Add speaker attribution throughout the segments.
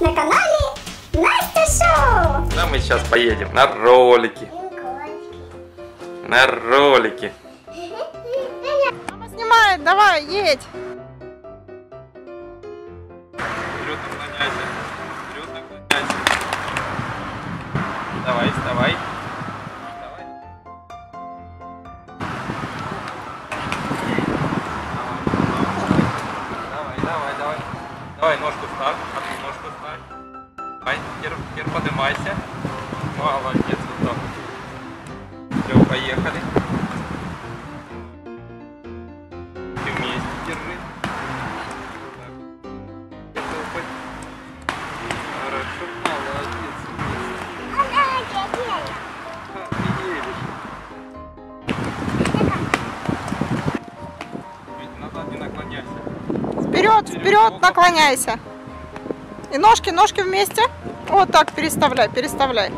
Speaker 1: на канале Настя Шоу!
Speaker 2: Да, мы сейчас поедем на ролики. На ролики.
Speaker 3: Мама снимает, давай, едь.
Speaker 2: Вперед наклоняйся. Вперед наклоняйся. Давай, вставай. Давай, давай, давай. Давай ножку ставь. Давай, теперь, теперь поднимайся. Молодец, вот так. Все, поехали. Ты вместе держи. Так. Хорошо, молодец. Как ты едешь? Не наклоняйся.
Speaker 3: Вперед, вперед, наклоняйся. И ножки, ножки вместе. Вот так переставляй, переставляй.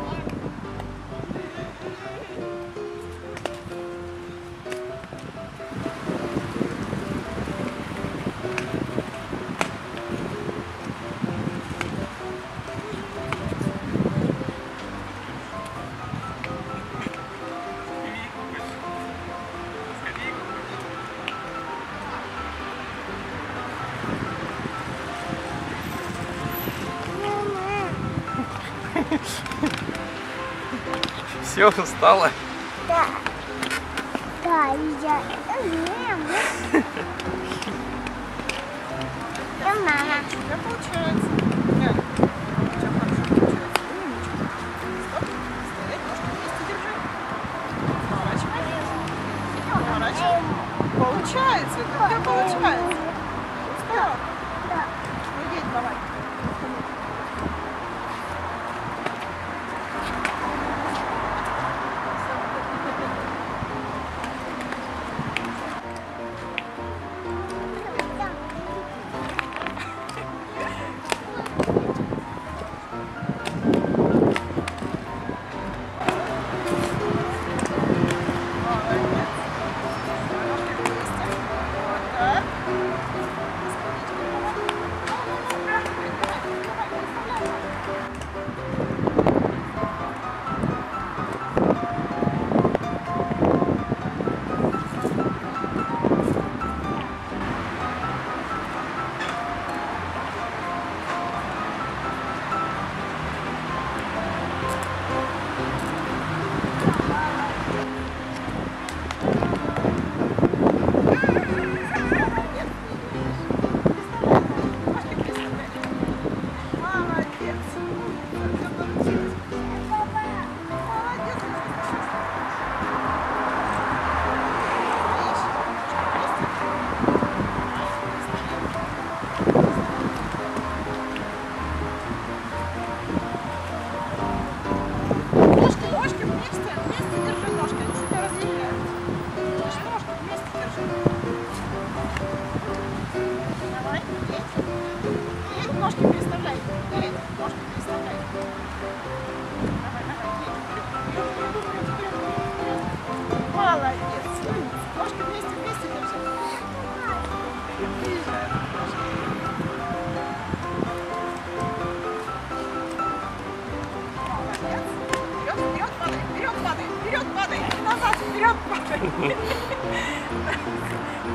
Speaker 2: Все, устала?
Speaker 1: Да. Да, я мама.
Speaker 3: У тебя получается. Получается. Умничка. Стоп, стоять, ножки вместе держи. Поворачивай. Поворачивай. Получается, это у тебя получается. Стоп.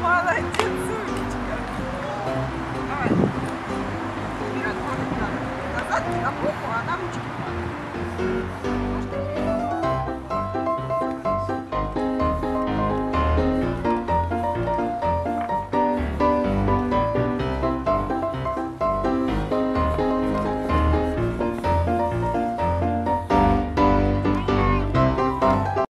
Speaker 3: 妈的嘿嘿嘿花